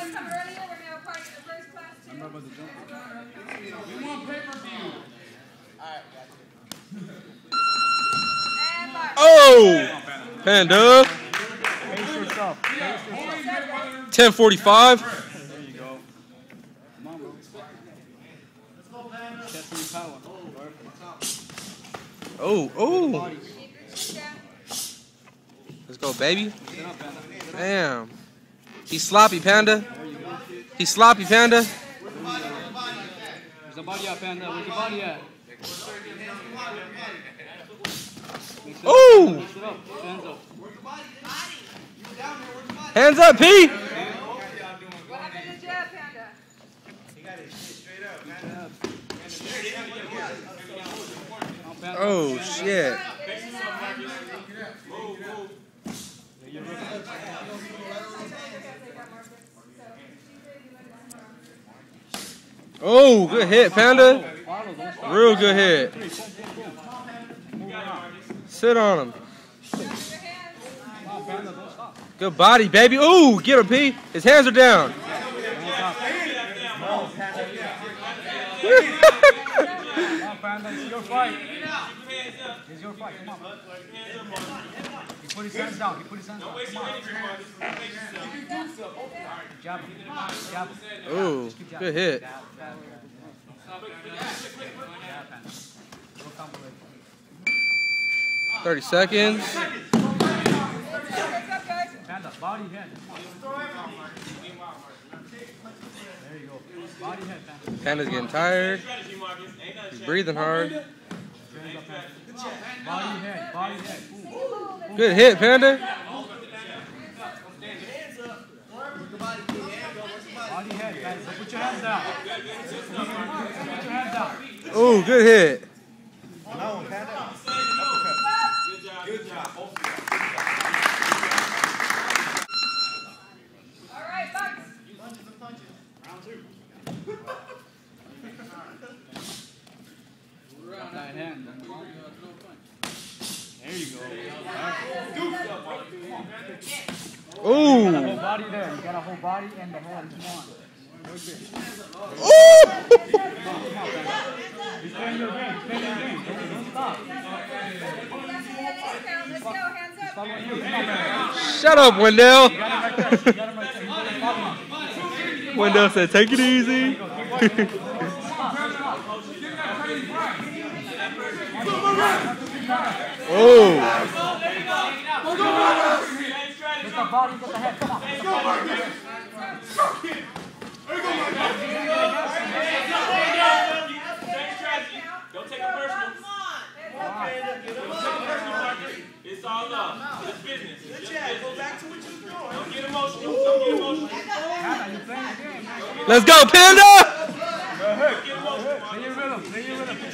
gonna come earlier. We're gonna have a party in the first class too. We want pay-per-view. And mark. Oh! Panda. Pace yourself. Pace yourself. 1045. There you go. Come on, bro. Chest and power. Oh, oh. Keep your chin down. Let's go, baby. Sit up, Panda. Damn. He's sloppy, Panda. He's sloppy, Panda. Where's the body at, Panda? Where's the body at? Mix Ooh. Panda. Mix it up. Hands up. Hands up, P. What happened to Panda? Come on, Panda. Oh, shit. Oh, good hit, Panda. Real good hit. Sit on him. Good body, baby. Ooh, get him, P. His hands are down. Panda. It's your fight. It's your fight. Come on. He put his hands down. He put his hands down. Come good hit. Jab, jab, jab. Jab, Panda. Look how quick. 30 seconds. Body head. Panda's getting tired. He's breathing hard. Good hit, Panda. Body head, Panda. So put your hands down. Put your hands down. Ooh, good hit. All right, Bucks. Got that hand. There you go. Ooh. Whole body there. You got a whole body and the head. Come on. Ooh. Your game. Your game. You. Shut up, Wendell. You got. You got you. Wendell said, take it easy. oh. Get the body, get the head. Come on. Get the body. Don't take it personal. It's all love. It's business. It's just business. Go back to what you were doing. Don't get emotional. Don't get emotional. Panda, you playing the game, man. Let's go, Panda.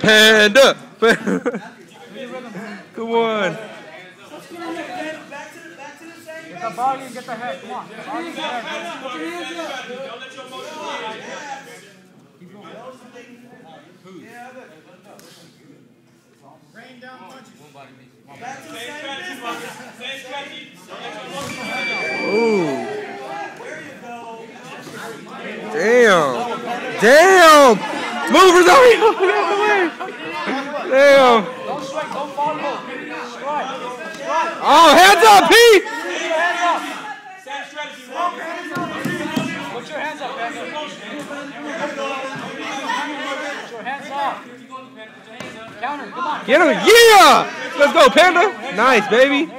Panda! your rhythm. Play your rhythm. Panda. Play your rhythm. Come on. Get the body and get the head. Come on. Body and head. Don't let your emotions Keep going. Same strategy, Same strategy. Don't let your emotions Ooh. Damn. Damn. Movers out here. Get out the way. Damn. Don't strike. Don't follow. Strike. Strike. Oh, hands up, P. Put your hands up. Same strategy, Marcus. Put your hands up, Panda. Put your. Counter. Come on. Get him. Yeah. Let's go, Panda. Nice, baby.